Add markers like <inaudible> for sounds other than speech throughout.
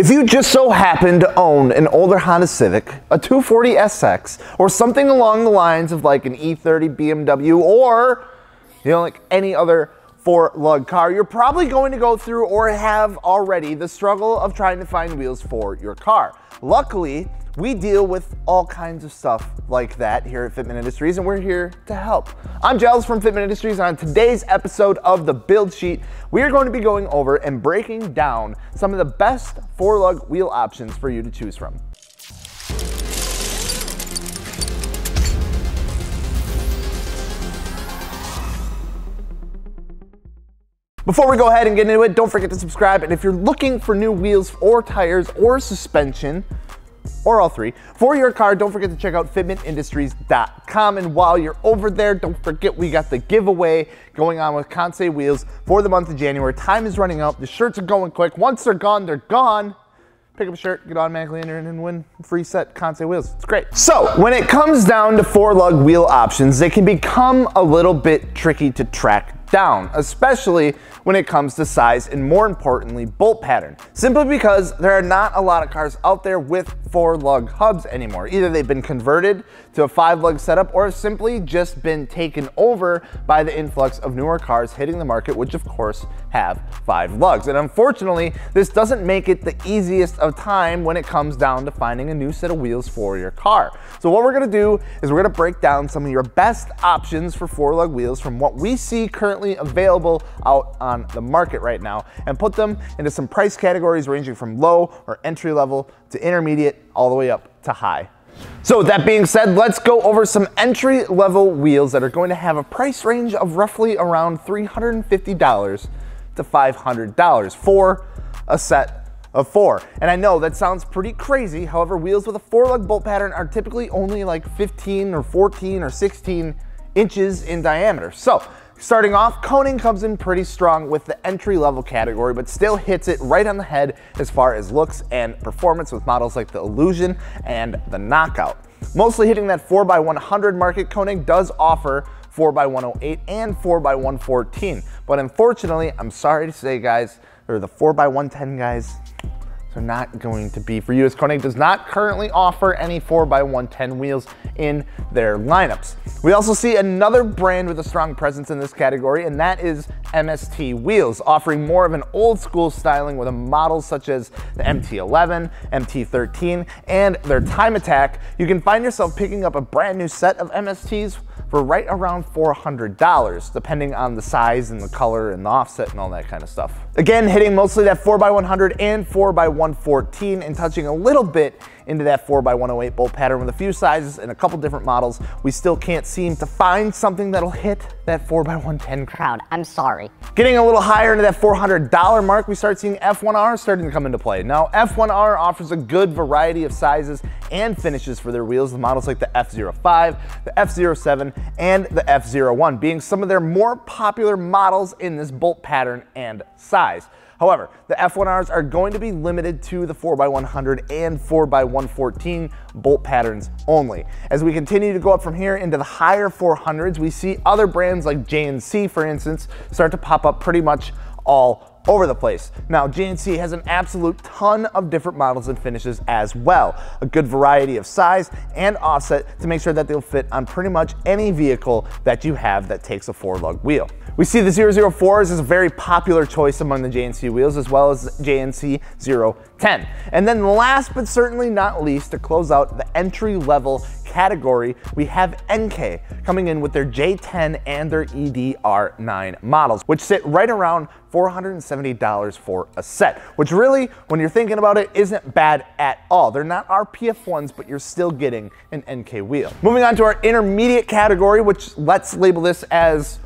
If you just so happen to own an older Honda Civic, a 240 SX, or something along the lines of like an E30 BMW or, you know, like any other four lug car, you're probably going to go through or have already the struggle of trying to find wheels for your car. Luckily, we deal with all kinds of stuff like that here at Fitment Industries, and we're here to help. I'm Gels from Fitment Industries, and on today's episode of the Build Sheet, we are going to be going over and breaking down some of the best four-lug wheel options for you to choose from. Before we go ahead and get into it, don't forget to subscribe. And if you're looking for new wheels or tires or suspension, or all three. For your car, don't forget to check out fitmentindustries.com. And while you're over there, don't forget we got the giveaway going on with Kansei Wheels for the month of January. Time is running out. The shirts are going quick. Once they're gone, they're gone. Pick up a shirt, get automatically entered and win free set Kansei wheels. It's great. So when it comes down to four lug wheel options, they can become a little bit tricky to track down, especially when it comes to size and more importantly, bolt pattern. Simply because there are not a lot of cars out there with four lug hubs anymore. Either they've been converted to a five lug setup or simply just been taken over by the influx of newer cars hitting the market, which of course have five lugs. And unfortunately, this doesn't make it the easiest of time when it comes down to finding a new set of wheels for your car. So what we're gonna do is we're gonna break down some of your best options for four lug wheels from what we see currently available out on the market right now and put them into some price categories ranging from low or entry level to intermediate all the way up to high. So with that being said, let's go over some entry level wheels that are going to have a price range of roughly around $350 to $500 for a set of four. And I know that sounds pretty crazy. However, wheels with a four lug bolt pattern are typically only like 15 or 14 or 16 inches in diameter. So Starting off, Konig comes in pretty strong with the entry level category, but still hits it right on the head as far as looks and performance with models like the Illusion and the Knockout. Mostly hitting that 4x100 market, Konig does offer 4x108 and 4x114. But unfortunately, I'm sorry to say guys, or the 4x110 guys, they're not going to be for you as Konig does not currently offer any 4x110 wheels in their lineups. We also see another brand with a strong presence in this category and that is MST Wheels, offering more of an old school styling with a models such as the MT11, MT13, and their Time Attack. You can find yourself picking up a brand new set of MSTs for right around $400, depending on the size and the color and the offset and all that kind of stuff. Again, hitting mostly that 4x100 and 4x114 and touching a little bit into that 4x108 bolt pattern with a few sizes and a couple different models. We still can't seem to find something that'll hit that 4x110 crowd. I'm sorry. Getting a little higher into that $400 mark, we start seeing F1R starting to come into play. Now, F1R offers a good variety of sizes and finishes for their wheels, the models like the F05, the F07, and the F01 being some of their more popular models in this bolt pattern and size. However, the F1Rs are going to be limited to the 4x100 and 4x114 bolt patterns only. As we continue to go up from here into the higher 400s, we see other brands like JNC, for instance, start to pop up pretty much all over the place. Now, JNC has an absolute ton of different models and finishes as well. A good variety of size and offset to make sure that they'll fit on pretty much any vehicle that you have that takes a four lug wheel. We see the 004s as a very popular choice among the JNC wheels as well as JNC 010. And then last but certainly not least to close out the entry level category, we have Enkei coming in with their J10 and their EDR9 models, which sit right around $470 for a set, which really, when you're thinking about it, isn't bad at all. They're not RPF ones, but you're still getting an Enkei wheel. Moving on to our intermediate category, which let's label this as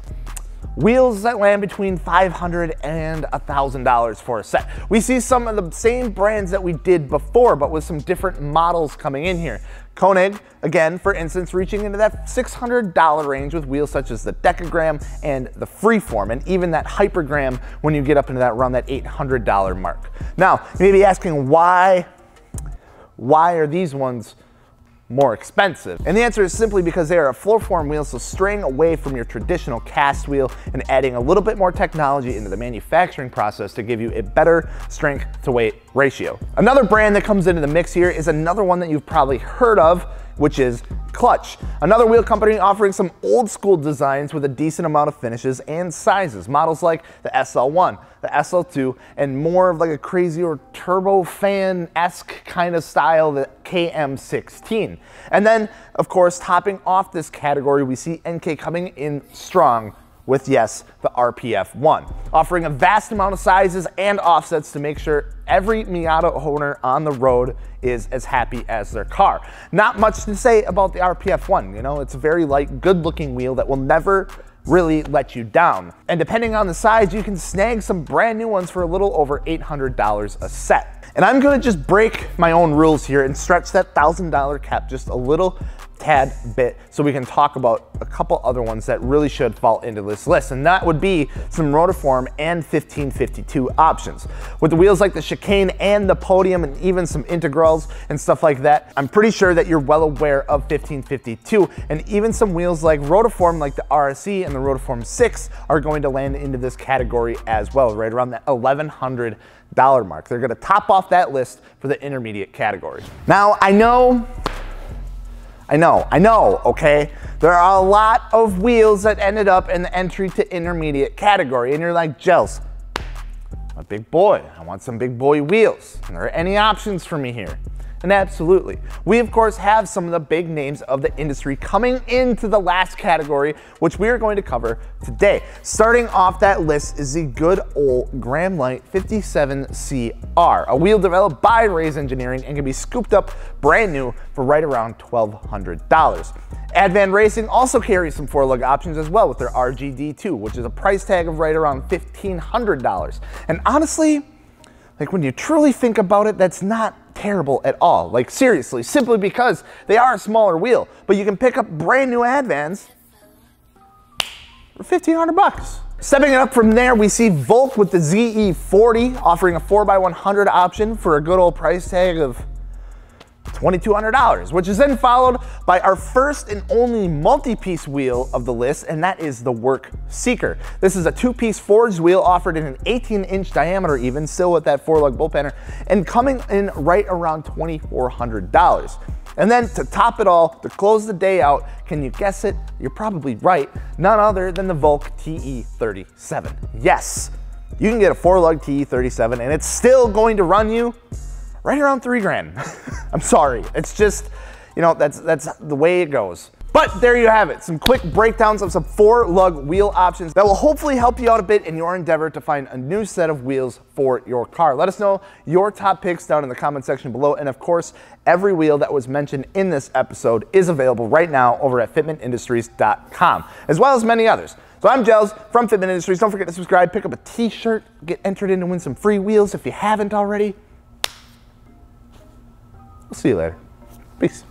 wheels that land between 500 and $1,000 for a set. We see some of the same brands that we did before, but with some different models coming in here. Konig, again, for instance, reaching into that $600 range with wheels such as the Decagram and the Freeform, and even that Hypergram when you get up into that around that $800 mark. Now, you may be asking why, why are these ones more expensive? And the answer is simply because they are a flow form wheel, so straying away from your traditional cast wheel and adding a little bit more technology into the manufacturing process to give you a better strength to weight ratio. Another brand that comes into the mix here is another one that you've probably heard of, which is Klutch. Another wheel company offering some old school designs with a decent amount of finishes and sizes. Models like the SL1, the SL2, and more of like a crazy or turbofan-esque kind of style, the KM16. And then, of course, topping off this category, we see Enkei coming in strong with, yes, the RPF1, offering a vast amount of sizes and offsets to make sure every Miata owner on the road is as happy as their car. Not much to say about the RPF1, you know, it's a very light, good looking wheel that will never really let you down. And depending on the size, you can snag some brand new ones for a little over $800 a set. And I'm gonna just break my own rules here and stretch that $1,000 cap just a little tad bit so we can talk about a couple other ones that really should fall into this list. And that would be some rotiform and 1552 options. With the wheels like the chicane and the podium and even some integrals and stuff like that, I'm pretty sure that you're well aware of 1552 and even some wheels like rotiform like the RSE and the rotiform 6 are going to land into this category as well, right around that 1100 dollar mark. They're gonna top off that list for the intermediate category. Now, I know I know, I know, okay? There are a lot of wheels that ended up in the entry to intermediate category, and you're like, Gels, a big boy. I want some big boy wheels. Are there any options for me here? And absolutely. We, of course, have some of the big names of the industry coming into the last category, which we are going to cover today. Starting off that list is the good old Gram Light 57CR, a wheel developed by Rays Engineering and can be scooped up brand new for right around $1,200. Advan Racing also carries some four-lug options as well with their RGD2, which is a price tag of right around $1,500. And honestly, like when you truly think about it, that's not terrible at all. Like seriously, simply because they are a smaller wheel, but you can pick up brand new Advans for 1500 bucks. Stepping it up from there, we see Volk with the ZE40 offering a 4x100 option for a good old price tag of $2,200, which is then followed by our first and only multi-piece wheel of the list, and that is the Work Seeker. This is a two-piece forged wheel offered in an 18-inch diameter even, still with that four-lug bolt pattern, and coming in right around $2,400. And then to top it all, to close the day out, can you guess it? You're probably right. None other than the Volk TE37. Yes, you can get a four-lug TE37 and it's still going to run you right around three grand. <laughs> I'm sorry. It's just, you know, that's, that's the way it goes. But there you have it, some quick breakdowns of some four lug wheel options that will hopefully help you out a bit in your endeavor to find a new set of wheels for your car. Let us know your top picks down in the comment section below. And of course, every wheel that was mentioned in this episode is available right now over at fitmentindustries.com, as well as many others. So I'm Gels from Fitment Industries. Don't forget to subscribe, pick up a t-shirt, get entered in to win some free wheels if you haven't already. We'll see you later. Peace.